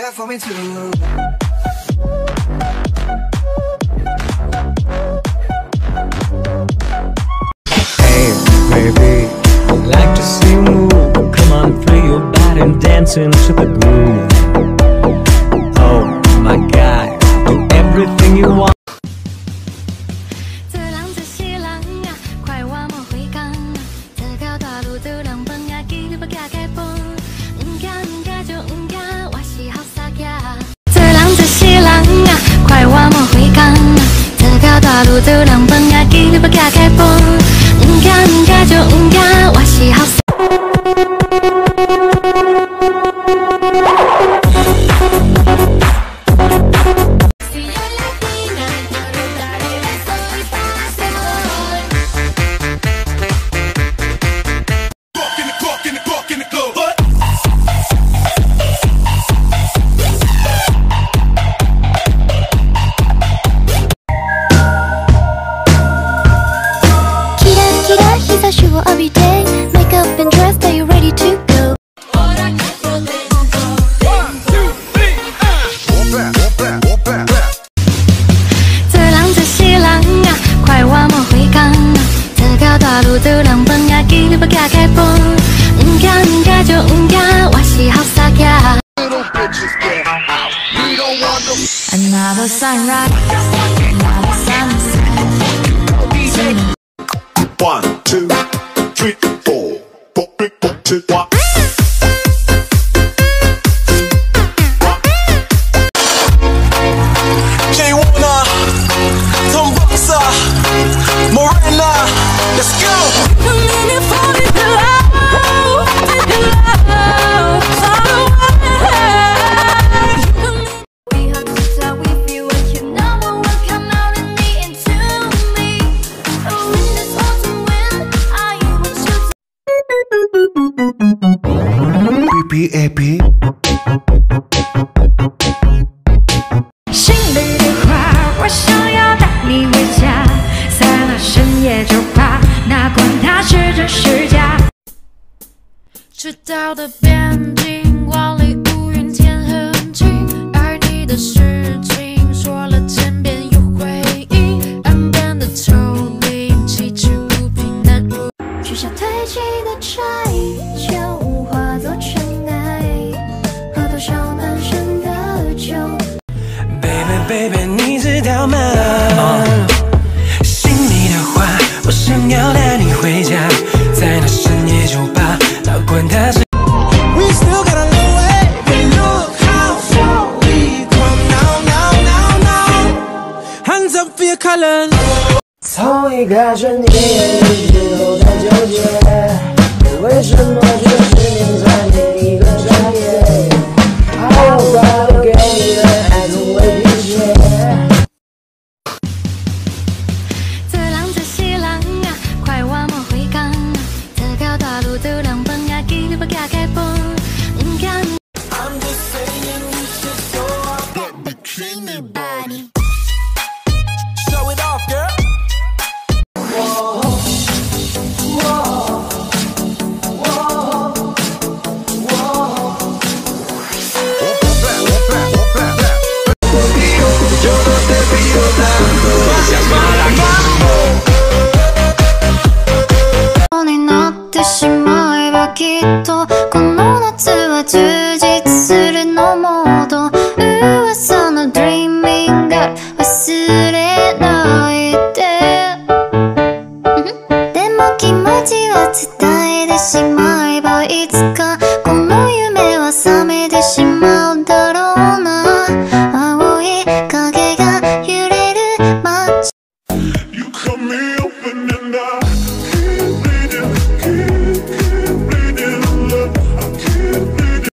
care for me too. Hey, baby, I'd like to see you move. Come on, free your body and dance into the groove. Another sunrise, another sunset. One, two, three, four. Four, three, four, two, one. 心里的话，我想要带你回家，在那深夜酒吧，哪管它是真是假。赤道的边境，万里无云天很晴，爱你的事情说了千遍有回应，岸边的丘陵，崎岖不平难入。取下褪漆的柴，就化作尘 Baby 你知道吗？心里的话，我想要带你回家，在那深夜酒吧，哪管它是。We still got a long way, but look how far we come now, now, now, now. Hands up for your colors. 从一开始你一直都在纠结，为什么这十年才每 creamy body. Show it off, girl. Whoa. Whoa. Whoa. Yo no te pido tanto, gracias para mambo. になってしまえばきっとこの夏は十分でか？